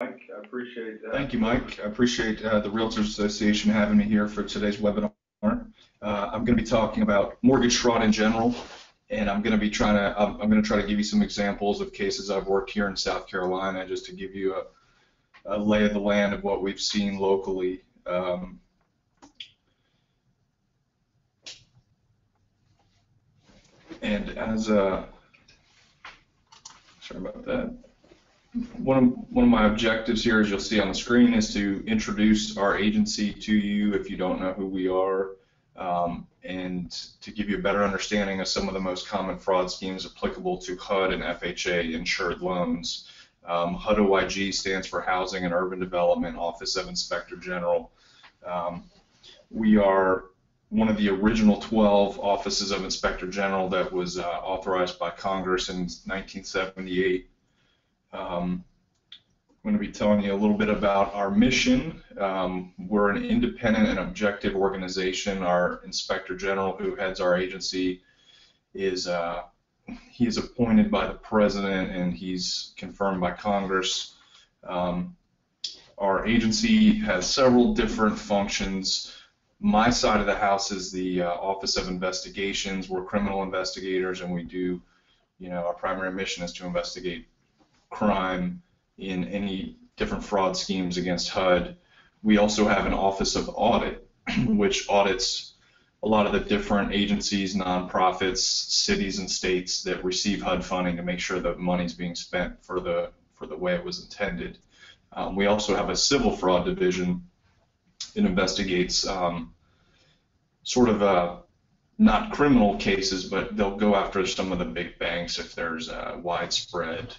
Mike. I appreciate that. Thank you, Mike. I appreciate uh, the Realtors Association having me here for today's webinar. Uh, I'm going to be talking about mortgage fraud in general, and I'm going to be trying to I'm, I'm going to try to give you some examples of cases I've worked here in South Carolina, just to give you a, a lay of the land of what we've seen locally. Um, and as a sorry about that one of, one of my objectives here, as you'll see on the screen, is to introduce our agency to you if you don't know who we are, um, and to give you a better understanding of some of the most common fraud schemes applicable to HUD and FHA insured loans. Um, HUD OIG stands for Housing and Urban Development Office of Inspector General. Um, we are one of the original 12 offices of Inspector General that was uh, authorized by Congress in 1978 um, I'm going to be telling you a little bit about our mission. Um, we're an independent and objective organization. Our inspector general, who heads our agency, is uh, he is appointed by the president and he's confirmed by Congress. Um, our agency has several different functions. My side of the house is the uh, Office of Investigations. We're criminal investigators, and we do, you know, our primary mission is to investigate crime in any different fraud schemes against HUD. We also have an Office of Audit, which audits a lot of the different agencies, nonprofits, cities, and states that receive HUD funding to make sure that money's being spent for the for the way it was intended. Um, we also have a civil fraud division that investigates um, sort of uh, not criminal cases, but they'll go after some of the big banks if there's uh, widespread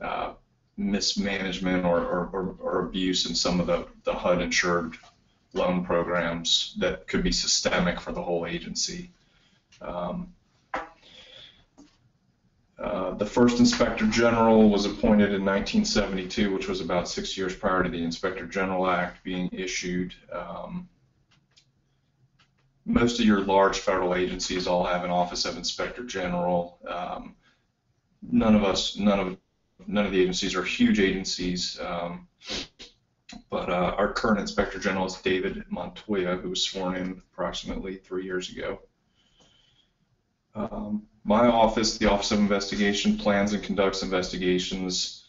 uh, mismanagement or, or, or, abuse in some of the, the HUD insured loan programs that could be systemic for the whole agency. Um, uh, the first Inspector General was appointed in 1972, which was about six years prior to the Inspector General Act being issued. Um, most of your large federal agencies all have an Office of Inspector General. Um, none of us, none of none of the agencies are huge agencies, um, but uh, our current Inspector General is David Montoya, who was sworn in approximately three years ago. Um, my office, the Office of Investigation, plans and conducts investigations.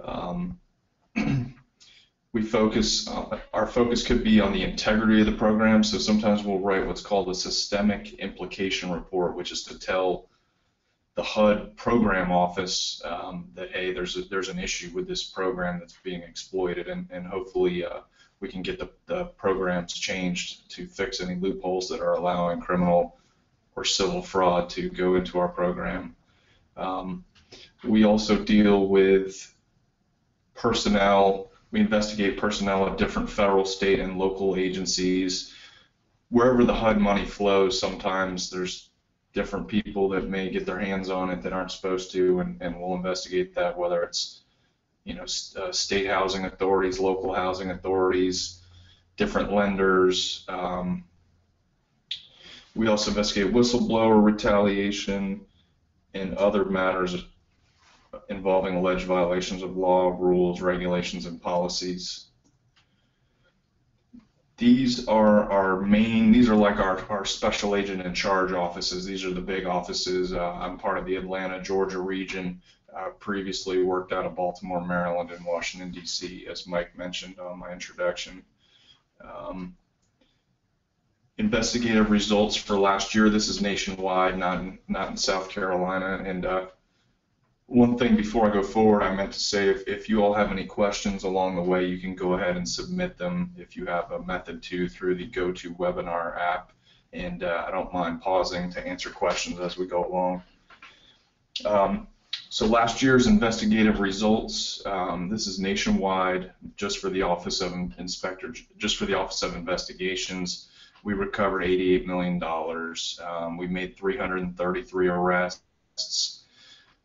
Um, we focus, uh, our focus could be on the integrity of the program, so sometimes we'll write what's called a systemic implication report, which is to tell the HUD program office um, that hey, there's a, there's an issue with this program that's being exploited, and, and hopefully uh, we can get the, the programs changed to fix any loopholes that are allowing criminal or civil fraud to go into our program. Um, we also deal with personnel. We investigate personnel at different federal, state, and local agencies. Wherever the HUD money flows, sometimes there's different people that may get their hands on it that aren't supposed to, and, and we'll investigate that, whether it's you know uh, state housing authorities, local housing authorities, different lenders. Um, we also investigate whistleblower retaliation and other matters involving alleged violations of law, rules, regulations, and policies these are our main, these are like our, our special agent in charge offices. These are the big offices. Uh, I'm part of the Atlanta, Georgia region. Uh, previously worked out of Baltimore, Maryland, and Washington, D.C., as Mike mentioned on my introduction. Um, investigative results for last year. This is nationwide, not in, not in South Carolina. And uh, one thing before I go forward, I meant to say if, if you all have any questions along the way, you can go ahead and submit them if you have a method to through the GoToWebinar app. And uh, I don't mind pausing to answer questions as we go along. Um, so last year's investigative results, um, this is nationwide, just for the Office of Inspector, just for the Office of Investigations. We recovered $88 million. Um, we made 333 arrests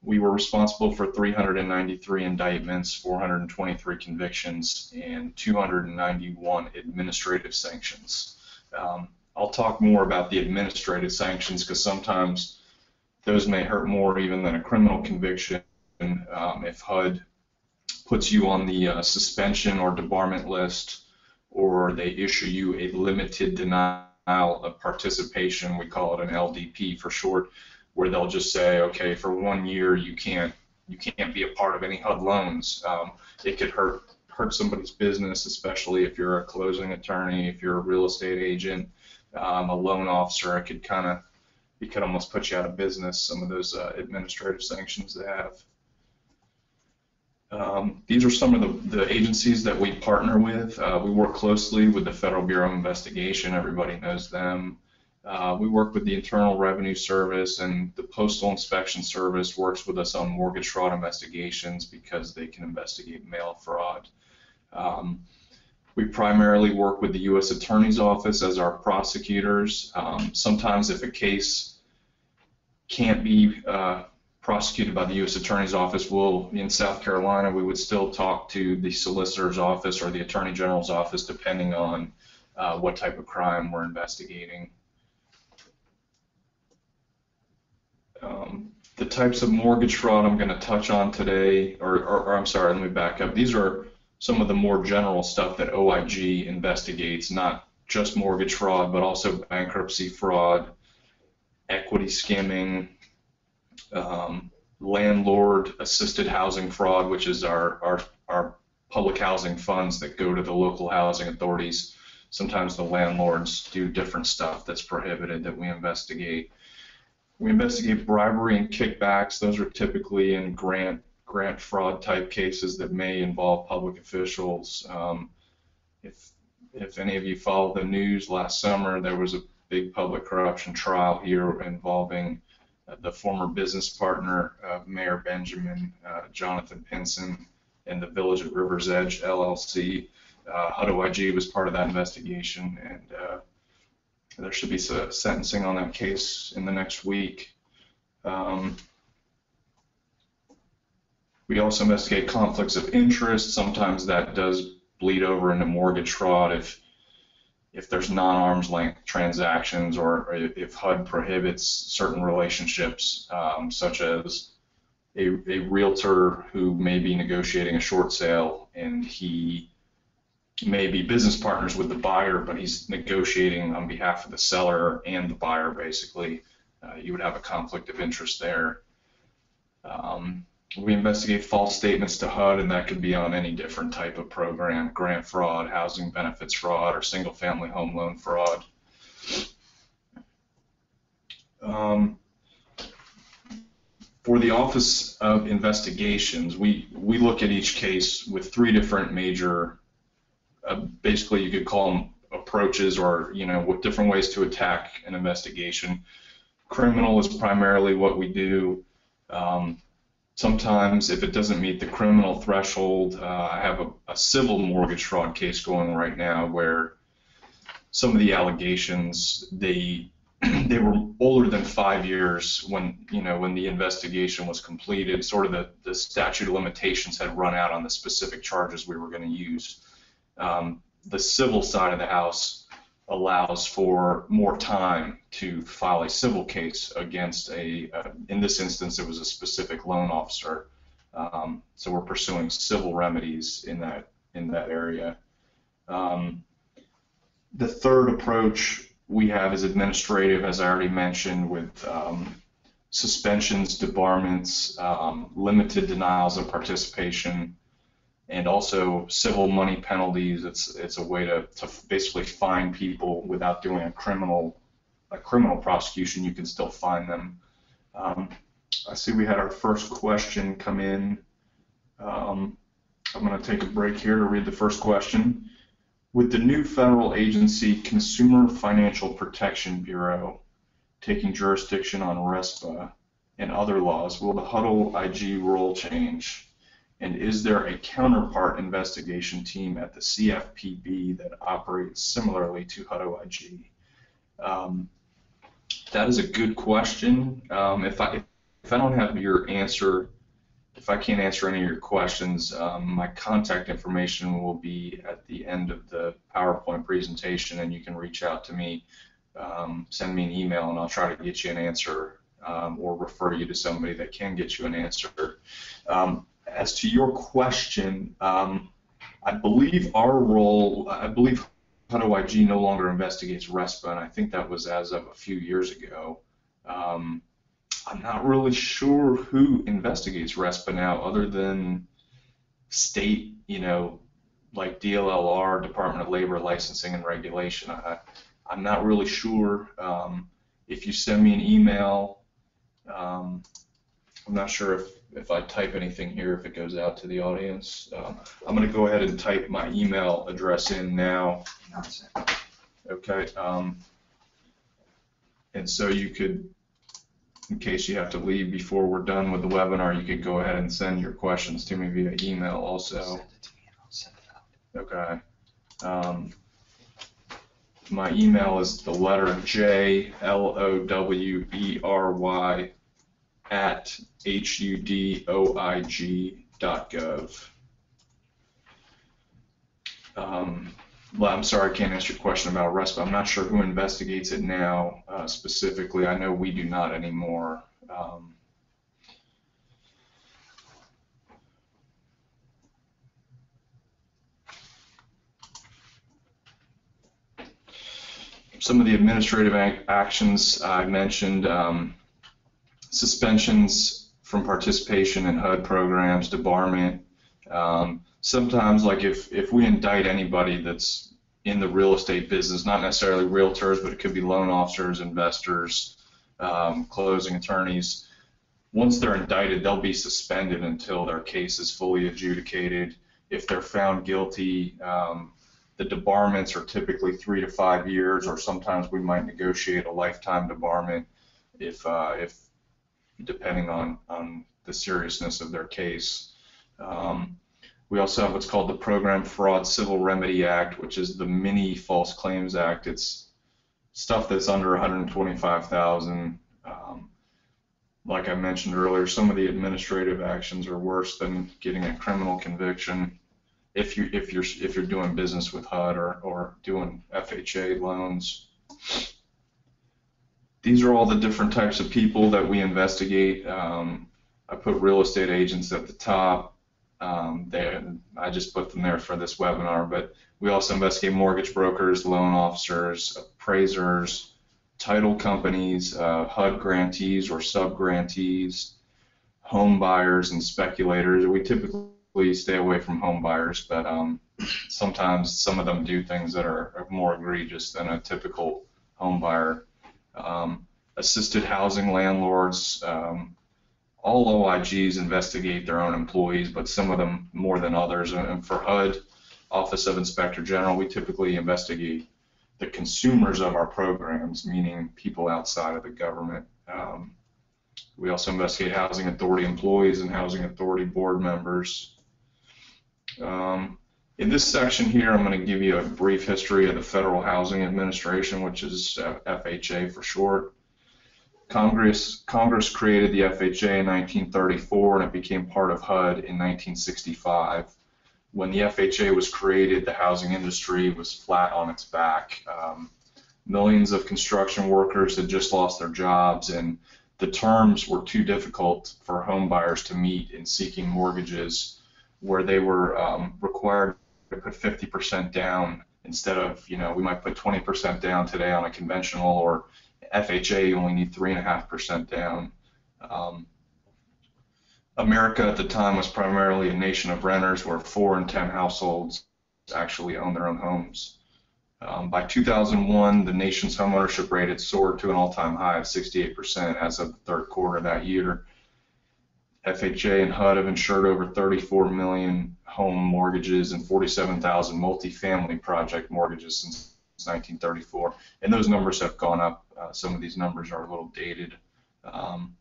we were responsible for 393 indictments, 423 convictions, and 291 administrative sanctions. Um, I'll talk more about the administrative sanctions because sometimes those may hurt more even than a criminal conviction um, if HUD puts you on the uh, suspension or debarment list, or they issue you a limited denial of participation. We call it an LDP for short, where they'll just say, okay, for one year you can't you can't be a part of any HUD loans. Um, it could hurt hurt somebody's business, especially if you're a closing attorney, if you're a real estate agent, um, a loan officer. It could kind of it could almost put you out of business. Some of those uh, administrative sanctions they have. Um, these are some of the, the, agencies that we partner with. Uh, we work closely with the Federal Bureau of Investigation. Everybody knows them. Uh, we work with the Internal Revenue Service and the Postal Inspection Service works with us on mortgage fraud investigations because they can investigate mail fraud. Um, we primarily work with the U.S. Attorney's Office as our prosecutors. Um, sometimes if a case can't be uh, prosecuted by the U.S. Attorney's Office, we'll, in South Carolina, we would still talk to the Solicitor's Office or the Attorney General's Office depending on uh, what type of crime we're investigating. Um, the types of mortgage fraud I'm going to touch on today, or, or, or, I'm sorry, let me back up. These are some of the more general stuff that OIG investigates, not just mortgage fraud, but also bankruptcy fraud, equity skimming, um, landlord assisted housing fraud, which is our, our, our public housing funds that go to the local housing authorities. Sometimes the landlords do different stuff that's prohibited that we investigate. We investigate bribery and kickbacks. Those are typically in grant grant fraud type cases that may involve public officials. Um, if if any of you followed the news last summer, there was a big public corruption trial here involving uh, the former business partner of Mayor Benjamin, uh, Jonathan Pinson, and the Village at River's Edge LLC. Uh, HUD OIG was part of that investigation, and uh, there should be sentencing on that case in the next week. Um, we also investigate conflicts of interest. Sometimes that does bleed over into mortgage fraud if if there's non-arm's length transactions or if HUD prohibits certain relationships, um, such as a, a realtor who may be negotiating a short sale and he may be business partners with the buyer, but he's negotiating on behalf of the seller and the buyer, basically. Uh, you would have a conflict of interest there. Um, we investigate false statements to HUD, and that could be on any different type of program grant fraud, housing benefits fraud, or single family home loan fraud. Um, for the Office of Investigations, we, we look at each case with three different major uh, basically you could call them approaches or you know with different ways to attack an investigation. Criminal is primarily what we do. Um, sometimes if it doesn't meet the criminal threshold, uh, I have a, a, civil mortgage fraud case going right now where some of the allegations they they were older than five years when you know when the investigation was completed. Sort of the, the statute of limitations had run out on the specific charges we were going to use. Um, the civil side of the House allows for more time to file a civil case against a, uh, in this instance, it was a specific loan officer. Um, so we're pursuing civil remedies in that in that area. Um, the third approach we have is administrative, as I already mentioned, with um, suspensions, debarments, um, limited denials of participation, and also civil money penalties. It's it's a way to, to basically fine people without doing a criminal a criminal prosecution. You can still fine them. Um, I see we had our first question come in. Um, I'm going to take a break here to read the first question. With the new federal agency, Consumer Financial Protection Bureau, taking jurisdiction on RESPA and other laws, will the HUD OIG role change? And is there a counterpart investigation team at the CFPB that operates similarly to HUD OIG? Um, that is a good question. Um, if I if I don't have your answer, if I can't answer any of your questions, um, my contact information will be at the end of the PowerPoint presentation, and you can reach out to me, um, send me an email, and I'll try to get you an answer um, or refer you to somebody that can get you an answer. Um, as to your question, um, I believe our role, I believe OIG no longer investigates RESPA, and I think that was as of a few years ago. Um, I'm not really sure who investigates RESPA now, other than state, you know, like DLLR, Department of Labor Licensing and Regulation. I, I'm not really sure. Um, if you send me an email, um, I'm not sure if, if I type anything here, if it goes out to the audience. Um, I'm going to go ahead and type my email address in now. Okay. Um, and so you could, in case you have to leave before we're done with the webinar, you could go ahead and send your questions to me via email also. Send it to me and I'll send it out. Okay. Um, my email is the letter J L O W E R Y at h u d o i g dot gov. Um, well, I'm sorry, I can't answer your question about RESPA. I'm not sure who investigates it now uh, specifically. I know we do not anymore. Um, some of the administrative ac- actions I mentioned, um, suspensions from participation in HUD programs, debarment. Um, sometimes, like if, if we indict anybody that's in the real estate business, not necessarily realtors, but it could be loan officers, investors, um, closing attorneys. Once they're indicted, they'll be suspended until their case is fully adjudicated. If they're found guilty, um, the debarments are typically three to five years, or sometimes we might negotiate a lifetime debarment if, uh, if depending on, on the seriousness of their case. Um, we also have what's called the Program Fraud Civil Remedy Act, which is the mini False Claims Act. It's stuff that's under 125,000. Um, like I mentioned earlier, some of the administrative actions are worse than getting a criminal conviction if you if you're if you're doing business with HUD or or doing FHA loans. These are all the different types of people that we investigate. Um, I put real estate agents at the top. Um, I just put them there for this webinar, but we also investigate mortgage brokers, loan officers, appraisers, title companies, uh, HUD grantees or sub grantees, home buyers, and speculators. We typically stay away from home buyers, but um, sometimes some of them do things that are more egregious than a typical home buyer. Um, assisted housing landlords, um, all OIGs investigate their own employees, but some of them more than others. And for HUD, Office of Inspector General, we typically investigate the consumers of our programs, meaning people outside of the government. Um, we also investigate housing authority employees and housing authority board members. Um, in this section here, I'm going to give you a brief history of the Federal Housing Administration, which is uh, FHA for short. Congress, Congress created the FHA in 1934 and it became part of HUD in 1965. When the FHA was created, the housing industry was flat on its back. Um, millions of construction workers had just lost their jobs and the terms were too difficult for home buyers to meet in seeking mortgages where they were um, required to put 50% down instead of, you know, we might put 20% down today on a conventional or FHA, you only need 3.5% down. Um, America at the time was primarily a nation of renters where 4 in 10 households actually own their own homes. Um, by 2001, the nation's homeownership rate had soared to an all-time high of 68% as of the third quarter of that year. FHA and HUD have insured over 34 million home mortgages and 47,000 multifamily project mortgages since 1934, and those numbers have gone up. Uh, some of these numbers are a little dated. Um,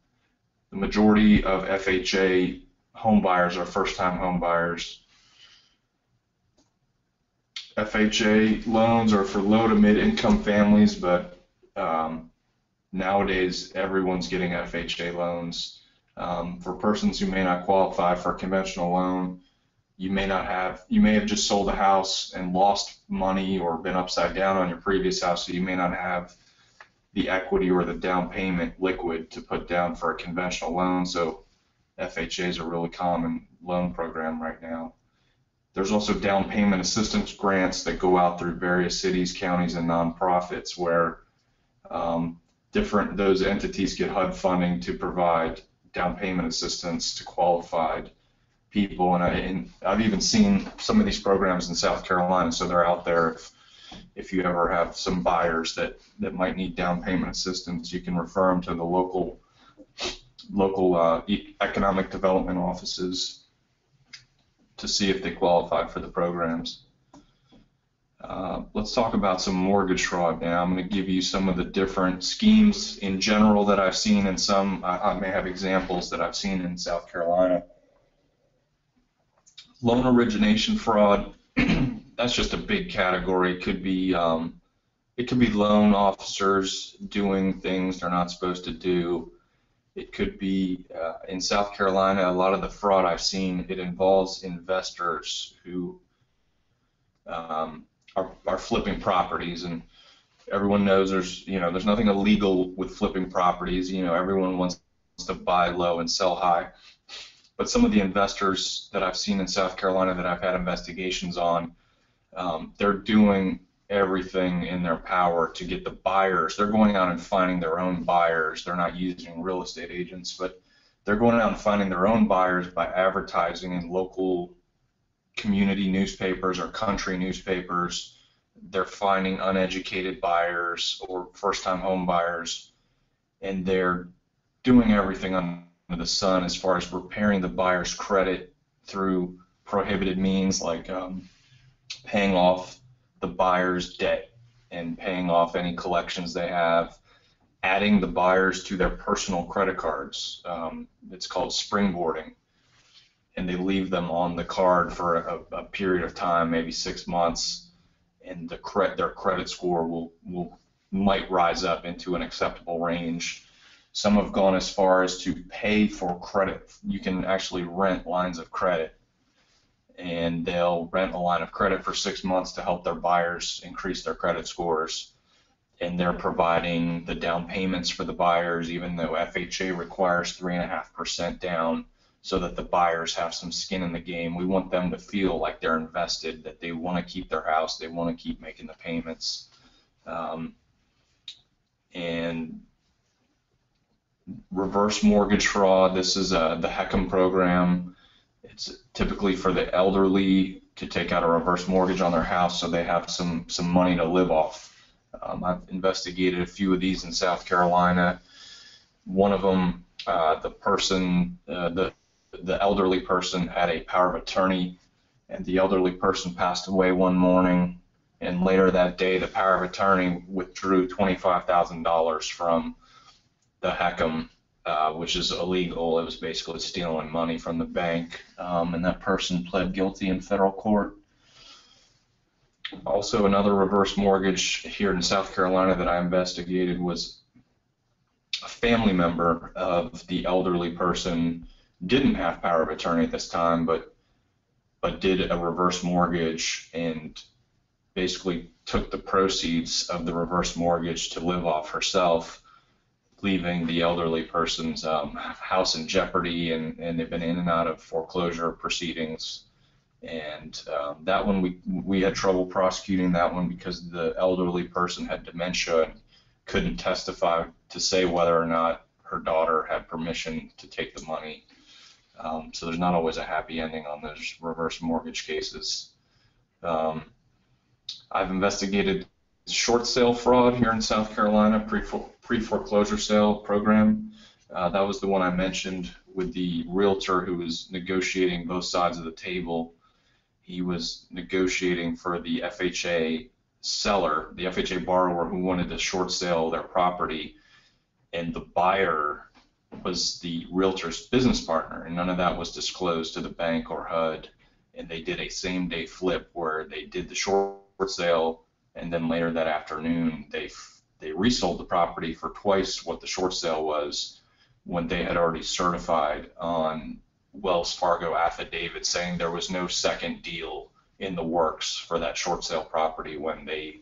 the majority of FHA home buyers are first-time home buyers. FHA loans are for low to mid-income families, but um, nowadays everyone's getting FHA loans. Um, for persons who may not qualify for a conventional loan, you may not have, you may have just sold a house and lost money or been upside down on your previous house, so you may not have the equity or the down payment liquid to put down for a conventional loan. So FHA is a really common loan program right now. There's also down payment assistance grants that go out through various cities, counties, and nonprofits where um, different those entities get HUD funding to provide down payment assistance to qualified people. And, I, and I've even seen some of these programs in South Carolina, so they're out there. If, if you ever have some buyers that, that might need down payment assistance, you can refer them to the local local uh, economic development offices to see if they qualify for the programs. Uh, let's talk about some mortgage fraud now. I'm going to give you some of the different schemes in general that I've seen, and some I, may have examples that I've seen in South Carolina. Loan origination fraud, that's just a big category. It could be um, it could be loan officers doing things they're not supposed to do. It could be uh, in South Carolina. A lot of the fraud I've seen it involves investors who um, are, are flipping properties, and everyone knows there's you know there's nothing illegal with flipping properties. You know everyone wants to buy low and sell high, but some of the investors that I've seen in South Carolina that I've had investigations on, um, they're doing everything in their power to get the buyers. They're going out and finding their own buyers. They're not using real estate agents, but they're going out and finding their own buyers by advertising in local community newspapers or country newspapers. They're finding uneducated buyers or first time home buyers, and they're doing everything under the sun as far as repairing the buyer's credit through prohibited means like um, paying off the buyer's debt and paying off any collections they have, adding the buyers to their personal credit cards. Um, it's called springboarding. And they leave them on the card for a, a period of time, maybe six months, and the cre- their credit score will, will might rise up into an acceptable range. Some have gone as far as to pay for credit. You can actually rent lines of credit and they'll rent a line of credit for six months to help their buyers increase their credit scores. And they're providing the down payments for the buyers, even though FHA requires 3.5% down, so that the buyers have some skin in the game. We want them to feel like they're invested, that they want to keep their house, they want to keep making the payments. Um, and reverse mortgage fraud, this is uh, the HECM program it's typically for the elderly to take out a reverse mortgage on their house so they have some some money to live off. Um, I've investigated a few of these in South Carolina. One of them, uh, the person, uh, the the elderly person had a power of attorney, and the elderly person passed away one morning. And later that day, the power of attorney withdrew $25,000 from the HECM uh, which is illegal. It was basically stealing money from the bank, um, and that person pled guilty in federal court. Also, another reverse mortgage here in South Carolina that I investigated was a family member of the elderly person didn't have power of attorney at this time, but but did a reverse mortgage and basically took the proceeds of the reverse mortgage to live off herself leaving the elderly person's um, house in jeopardy, and, and they've been in and out of foreclosure proceedings. And um, that one, we, we had trouble prosecuting that one because the elderly person had dementia and couldn't testify to say whether or not her daughter had permission to take the money. Um, so there's not always a happy ending on those reverse mortgage cases. Um, I've investigated short sale fraud here in South Carolina, pre-foreclosure sale program. Uh, that was the one I mentioned with the realtor who was negotiating both sides of the table. He was negotiating for the FHA seller, the FHA borrower who wanted to short sale their property, and the buyer was the realtor's business partner, and none of that was disclosed to the bank or HUD. And they did a same day flip where they did the short sale and then later that afternoon they they resold the property for twice what the short sale was when they had already certified on Wells Fargo affidavit saying there was no second deal in the works for that short sale property when they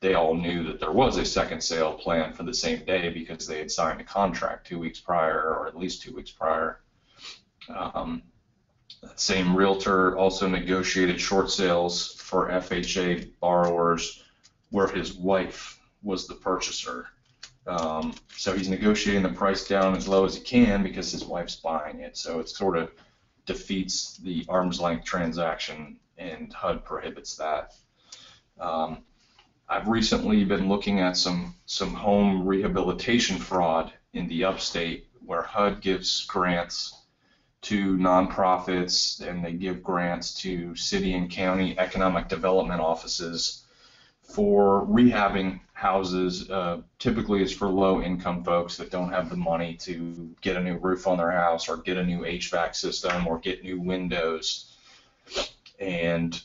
they all knew that there was a second sale planned for the same day because they had signed a contract two weeks prior or at least two weeks prior. Um, that same realtor also negotiated short sales for FHA borrowers where his wife was the purchaser. Um, so he's negotiating the price down as low as he can because his wife's buying it. So it sort of defeats the arm's length transaction, and HUD prohibits that. Um, I've recently been looking at some some home rehabilitation fraud in the upstate where HUD gives grants to nonprofits and they give grants to city and county economic development offices for rehabbing houses. Uh, typically, it's for low income folks that don't have the money to get a new roof on their house or get a new HVAC system or get new windows. And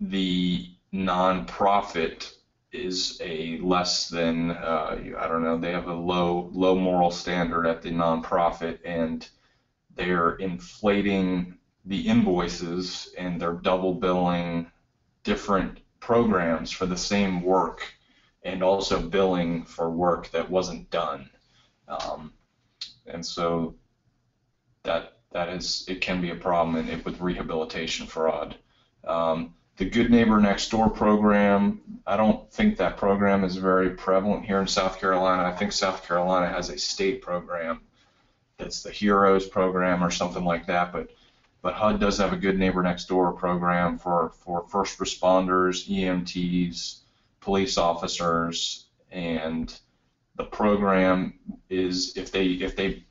the nonprofit is a less than uh, I don't know they have a low low moral standard at the nonprofit and they're inflating the invoices and they're double billing different programs for the same work and also billing for work that wasn't done. Um, and so that that is it can be a problem with rehabilitation fraud. Um, the Good Neighbor Next Door program, I don't think that program is very prevalent here in South Carolina. I think South Carolina has a state program that's the Heroes program or something like that, but but HUD does have a Good Neighbor Next Door program for, for first responders, EMTs, police officers, and the program is if they if they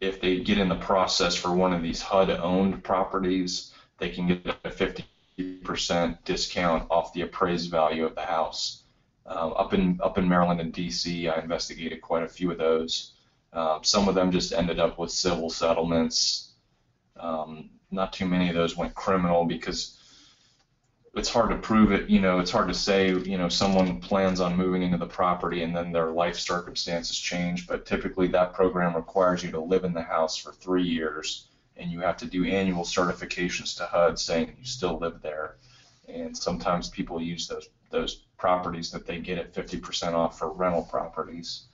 if they get in the process for one of these HUD owned properties, they can get a 50% discount off the appraised value of the house. Uh, up in up in Maryland and DC, I investigated quite a few of those. Uh, some of them just ended up with civil settlements. Um, not too many of those went criminal because it's hard to prove it. You know, it's hard to say. You know, someone plans on moving into the property and then their life circumstances change. But typically, that program requires you to live in the house for three years, and you have to do annual certifications to HUD saying you still live there. And sometimes people use those those properties that they get at 50% off for rental properties.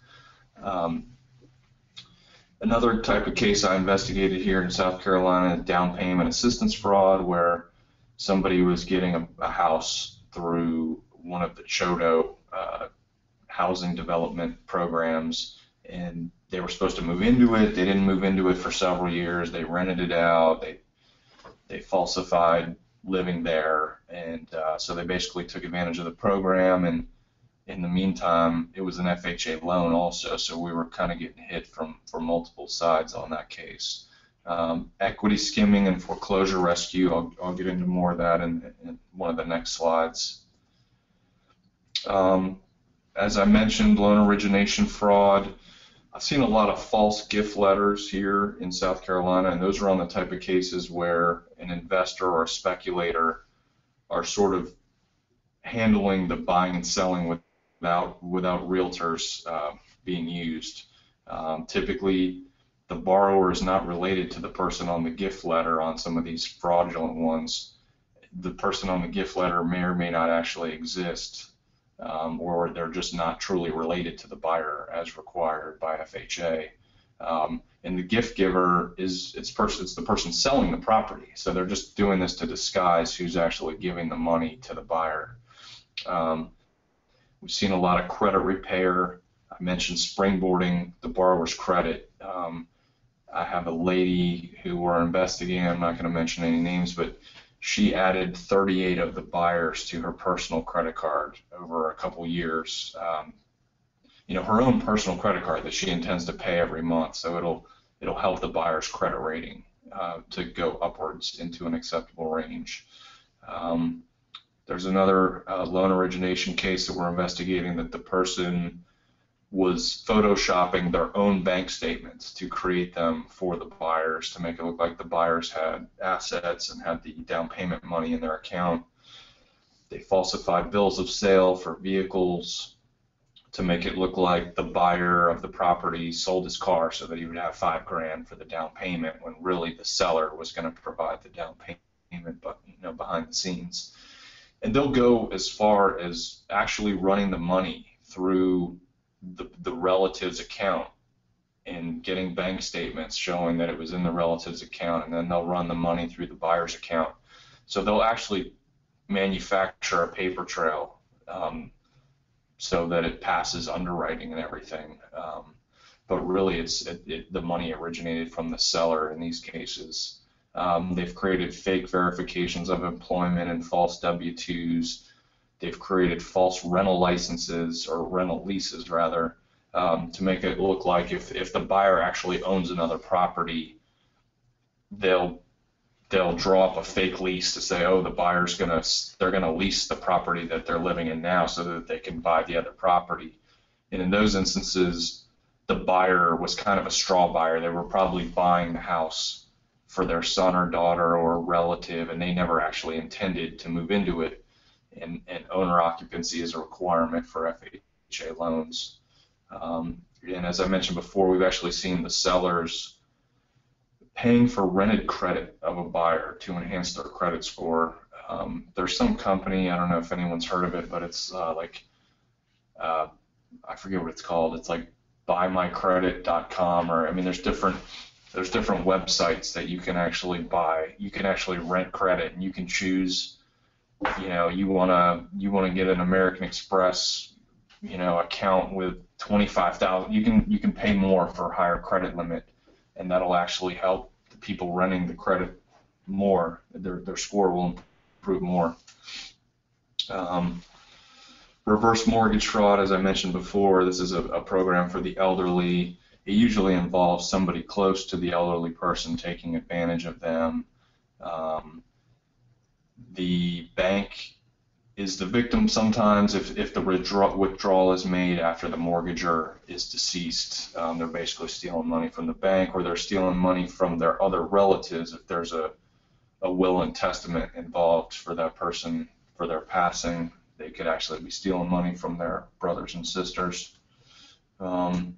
Um, Another type of case I investigated here in South Carolina down payment assistance fraud, where somebody was getting a, a house through one of the CHDO uh, housing development programs, and they were supposed to move into it. They didn't move into it for several years. They rented it out. They they falsified living there, and uh, so they basically took advantage of the program and in the meantime, it was an FHA loan also, so we were kind of getting hit from from multiple sides on that case. Um, equity skimming and foreclosure rescue, I'll, I'll get into more of that in, in one of the next slides. Um, as I mentioned, loan origination fraud. I've seen a lot of false gift letters here in South Carolina, and those are on the type of cases where an investor or a speculator are sort of handling the buying and selling without without realtors uh, being used. Um, typically, the borrower is not related to the person on the gift letter on some of these fraudulent ones. The person on the gift letter may or may not actually exist, um, or they're just not truly related to the buyer as required by FHA. Um, and the gift giver is it's person it's the person selling the property, so they're just doing this to disguise who's actually giving the money to the buyer. Um, We've seen a lot of credit repair. I mentioned springboarding the borrower's credit. Um, I have a lady who we're investigating. I'm not going to mention any names, but she added 38 of the buyers to her personal credit card over a couple years. Um, you know, her own personal credit card that she intends to pay every month, so it'll it'll help the buyer's credit rating uh, to go upwards into an acceptable range. Um, there's another uh, loan origination case that we're investigating that the person was photoshopping their own bank statements to create them for the buyers to make it look like the buyers had assets and had the down payment money in their account. They falsified bills of sale for vehicles to make it look like the buyer of the property sold his car so that he would have five grand for the down payment when really the seller was going to provide the down payment but you know behind the scenes and they'll go as far as actually running the money through the, the relative's account and getting bank statements showing that it was in the relative's account, and then they'll run the money through the buyer's account. So they'll actually manufacture a paper trail um, so that it passes underwriting and everything. Um, but really, it's it, it, the money originated from the seller in these cases. Um, they've created fake verifications of employment and false W-2s. They've created false rental licenses or rental leases rather um, to make it look like if, if the buyer actually owns another property, they'll they'll draw up a fake lease to say, oh, the buyer's gonna they're gonna lease the property that they're living in now so that they can buy the other property. And in those instances, the buyer was kind of a straw buyer. They were probably buying the house for their son or daughter or relative, and they never actually intended to move into it. And, and owner occupancy is a requirement for FHA loans. Um, and as I mentioned before, we've actually seen the sellers paying for rented credit of a buyer to enhance their credit score. Um, there's some company, I don't know if anyone's heard of it, but it's uh, like, uh, I forget what it's called. It's like buymycredit.com or, I mean, there's different, there's different websites that you can actually buy. You can actually rent credit and you can choose, you know, you want to, you want to get an American Express, you know, account with 25,000. You can, you can pay more for a higher credit limit and that'll actually help the people running the credit more. Their, their score will improve more. Um, reverse mortgage fraud, as I mentioned before, this is a, a, program for the elderly. It usually involves somebody close to the elderly person taking advantage of them. Um, the bank is the victim sometimes if, if the withdraw, withdrawal is made after the mortgager is deceased. Um, they're basically stealing money from the bank or they're stealing money from their other relatives if there's a, a will and testament involved for that person for their passing. They could actually be stealing money from their brothers and sisters. Um,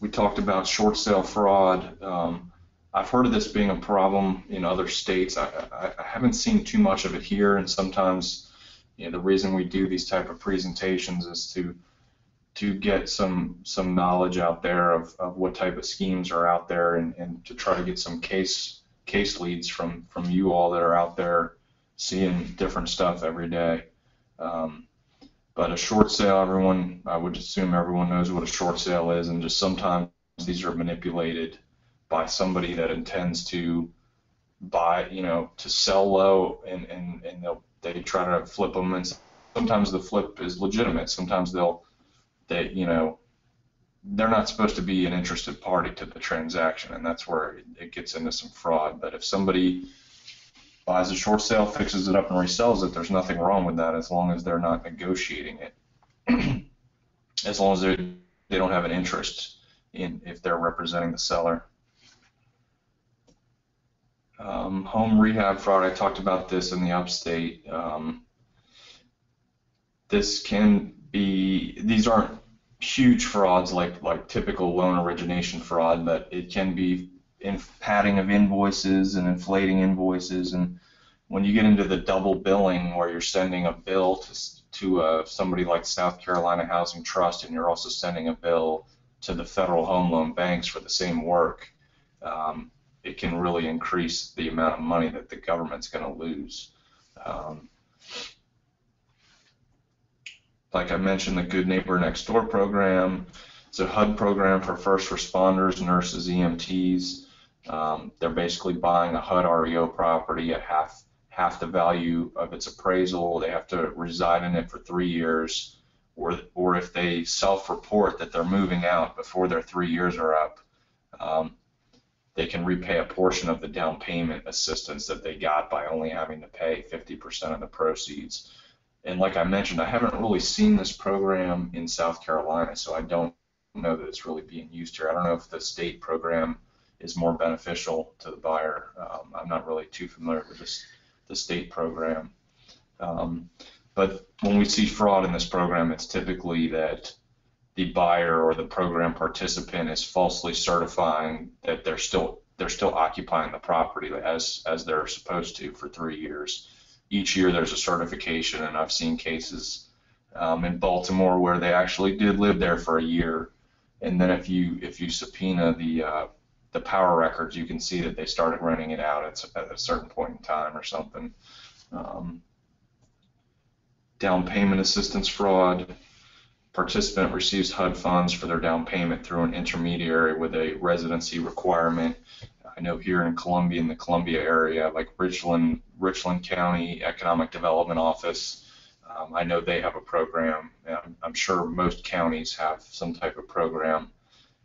we talked about short sale fraud. Um, I've heard of this being a problem in other states. I, I, I, haven't seen too much of it here, and sometimes you know, the reason we do these type of presentations is to to get some some knowledge out there of, of what type of schemes are out there and, and to try to get some case case leads from from you all that are out there seeing different stuff every day. Um, but a short sale, everyone, I would assume everyone knows what a short sale is, and just sometimes these are manipulated by somebody that intends to buy, you know, to sell low, and and and they'll they try to flip them, and sometimes the flip is legitimate. Sometimes they'll they you know they're not supposed to be an interested party to the transaction, and that's where it gets into some fraud. But if somebody buys a short sale, fixes it up, and resells it, there's nothing wrong with that as long as they're not negotiating it. as long as they they don't have an interest in if they're representing the seller. Um, home rehab fraud, I talked about this in the upstate. Um, this can be, these aren't huge frauds like, like typical loan origination fraud, but it can be in padding of invoices and inflating invoices. And when you get into the double billing where you're sending a bill to, to uh, somebody like South Carolina Housing Trust and you're also sending a bill to the federal home loan banks for the same work, um, it can really increase the amount of money that the government's going to lose. Um, like I mentioned, the Good Neighbor Next Door program. It's a HUD program for first responders, nurses, EMTs. Um, they're basically buying a HUD REO property at half half the value of its appraisal. They have to reside in it for three years, or or if they self-report that they're moving out before their three years are up, um, they can repay a portion of the down payment assistance that they got by only having to pay 50% of the proceeds. And like I mentioned, I haven't really seen this program in South Carolina, so I don't know that it's really being used here. I don't know if the state program is more beneficial to the buyer. Um, I'm not really too familiar with this, the state program. Um, but when we see fraud in this program, it's typically that the buyer or the program participant is falsely certifying that they're still they're still occupying the property as as they're supposed to for three years. Each year there's a certification, and I've seen cases um, in Baltimore where they actually did live there for a year, And then if you if you subpoena the uh, the power records, you can see that they started renting it out at, at a certain point in time or something. Um, down payment assistance fraud. Participant receives HUD funds for their down payment through an intermediary with a residency requirement. I know here in Columbia, in the Columbia area, like Richland, Richland County Economic Development Office, um, I know they have a program. I'm, I'm sure most counties have some type of program,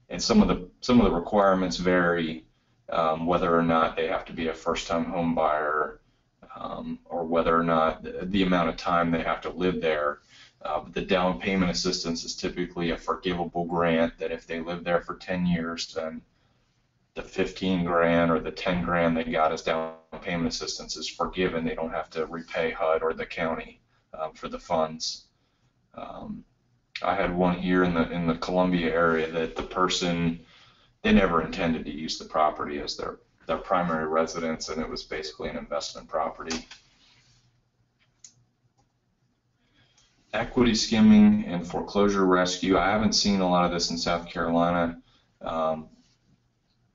and some of the some of the requirements vary, um, whether or not they have to be a first-time home buyer, um, or whether or not the, the, amount of time they have to live there. Uh, the down payment assistance is typically a forgivable grant that if they live there for 10 years, then the 15 grand or the 10 grand they got as down payment assistance is forgiven. They don't have to repay HUD or the county um, for the funds. Um, I had one here in the in the Columbia area that the person they never intended to use the property as their their primary residence, and it was basically an investment property. Equity skimming and foreclosure rescue. I haven't seen a lot of this in South Carolina. Um,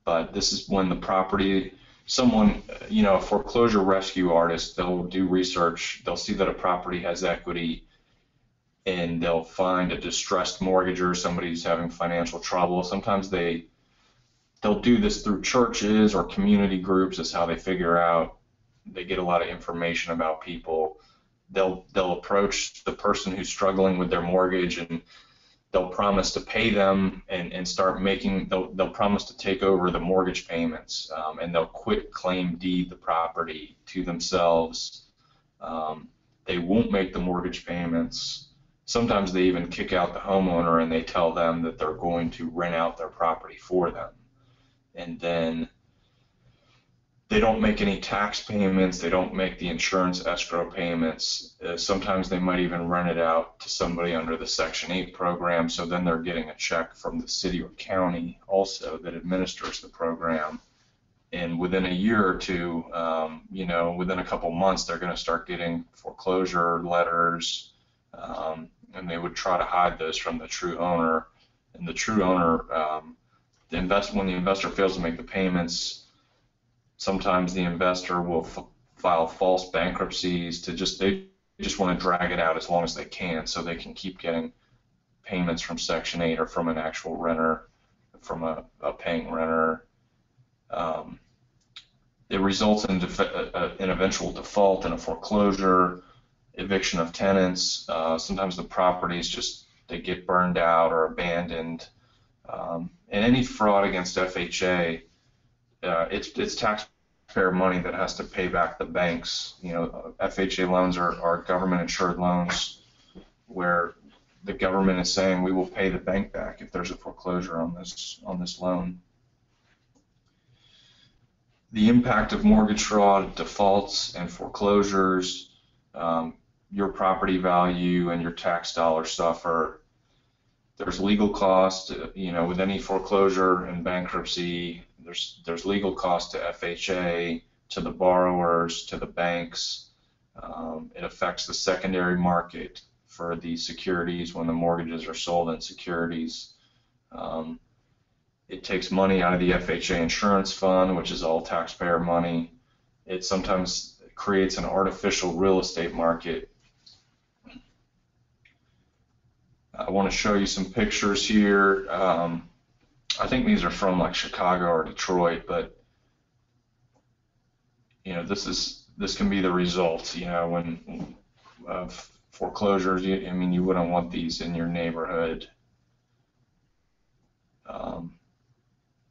but this is when the property, someone, you know, a foreclosure rescue artist, they'll do research, they'll see that a property has equity, and they'll find a distressed mortgager, somebody who's having financial trouble. Sometimes they they'll do this through churches or community groups. Is how they figure out. They get a lot of information about people. They'll they'll approach the person who's struggling with their mortgage and they'll promise to pay them and, and start making they'll, they'll promise to take over the mortgage payments um, and they'll quit claim deed the property to themselves. Um, they won't make the mortgage payments. Sometimes they even kick out the homeowner and they tell them that they're going to rent out their property for them. And then they don't make any tax payments, they don't make the insurance escrow payments. Uh, sometimes they might even rent it out to somebody under the Section 8 program, so then they're getting a check from the city or county also that administers the program. And within a year or two, um, you know, within a couple months, they're going to start getting foreclosure letters, um, and they would try to hide those from the true owner. And the true owner, um, the invest when the investor fails to make the payments, sometimes the investor will f- file false bankruptcies to just they just want to drag it out as long as they can so they can keep getting payments from Section 8 or from an actual renter, from a, a paying renter. Um, it results in def- an eventual default and a foreclosure, eviction of tenants. Uh, sometimes the properties just they get burned out or abandoned. Um, and any fraud against FHA uh, it's it's taxpayer money that has to pay back the banks. You know, FHA loans are, are government insured loans where the government is saying we will pay the bank back if there's a foreclosure on this on this loan. The impact of mortgage fraud, defaults, and foreclosures, um, your property value and your tax dollars suffer. There's legal costs, you know, with any foreclosure and bankruptcy, there's there's legal costs to FHA, to the borrowers, to the banks. Um, it affects the secondary market for the securities when the mortgages are sold in securities. Um, it takes money out of the FHA insurance fund, which is all taxpayer money. It sometimes creates an artificial real estate market. I want to show you some pictures here. Um, I think these are from like Chicago or Detroit, but you know, this is this can be the result. You know, when of foreclosures. You, I mean, you wouldn't want these in your neighborhood. Um,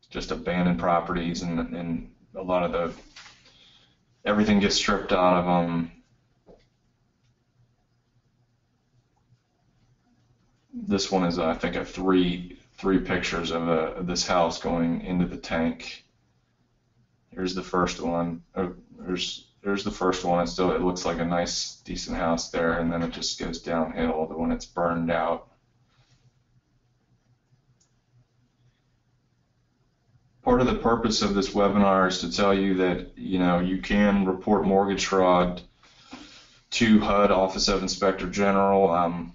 just abandoned properties, and, and a lot of the everything gets stripped out of them. This one is, I think, a three three pictures of, a, of this house going into the tank. Here's the first one. Oh, there's there's the first one. It still it looks like a nice decent house there, and then it just goes downhill when it's burned out. Part of the purpose of this webinar is to tell you that you know you can report mortgage fraud to HUD Office of Inspector General. Um,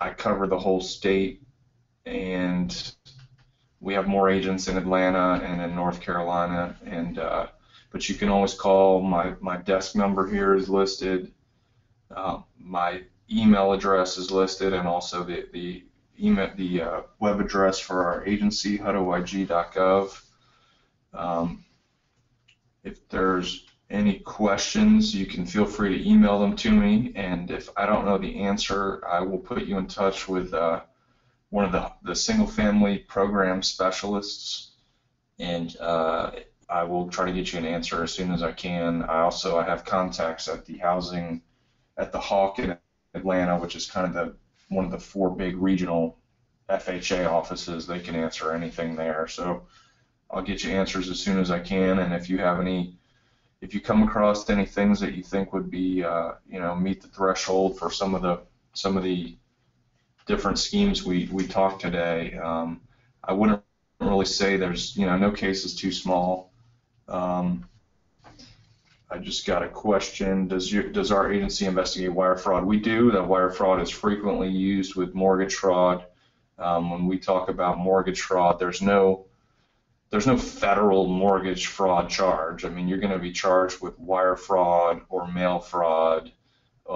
I cover the whole state and we have more agents in Atlanta and in North Carolina, and uh, but you can always call. My my desk number here is listed. Uh, my email address is listed, and also the the email the uh, web address for our agency hudoig.gov. Um, if there's any questions, you can feel free to email them to me, and if I don't know the answer, I will put you in touch with uh, one of the, the single family program specialists, and uh, I will try to get you an answer as soon as I can. I also I have contacts at the housing at the HOC in Atlanta, which is kind of the one of the four big regional FHA offices. They can answer anything there. So I'll get you answers as soon as I can. And if you have any, if you come across any things that you think would be, uh, you know, meet the threshold for some of the some of the different schemes we we talked today, um, I wouldn't really say there's, you know, no case is too small. Um, I just got a question. Does your, does our agency investigate wire fraud? We do. That wire fraud is frequently used with mortgage fraud. Um, when we talk about mortgage fraud, there's no there's no federal mortgage fraud charge. I mean, you're going to be charged with wire fraud or mail fraud.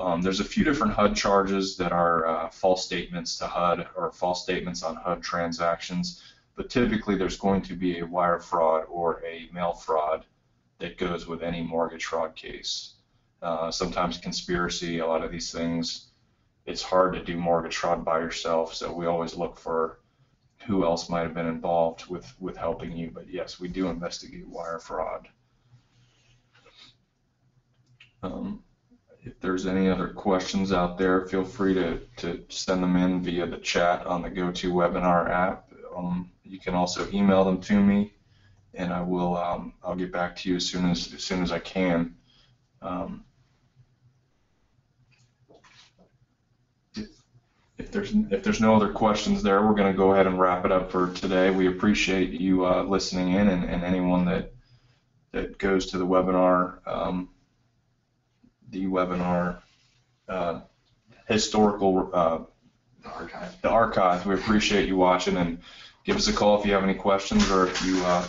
Um, there's a few different HUD charges that are uh, false statements to HUD or false statements on HUD transactions, but typically there's going to be a wire fraud or a mail fraud that goes with any mortgage fraud case. Uh, sometimes conspiracy, a lot of these things, it's hard to do mortgage fraud by yourself, so we always look for who else might have been involved with, with helping you. But yes, we do investigate wire fraud. Um, if there's any other questions out there, feel free to, to send them in via the chat on the GoToWebinar app. Um, you can also email them to me, and I will um, I'll get back to you as soon as as soon as I can. Um, if, if there's if there's no other questions there, we're going to go ahead and wrap it up for today. We appreciate you uh, listening in, and, and anyone that that goes to the webinar. The webinar uh, historical uh, Archive. the archive. We appreciate you watching and give us a call if you have any questions or if you uh,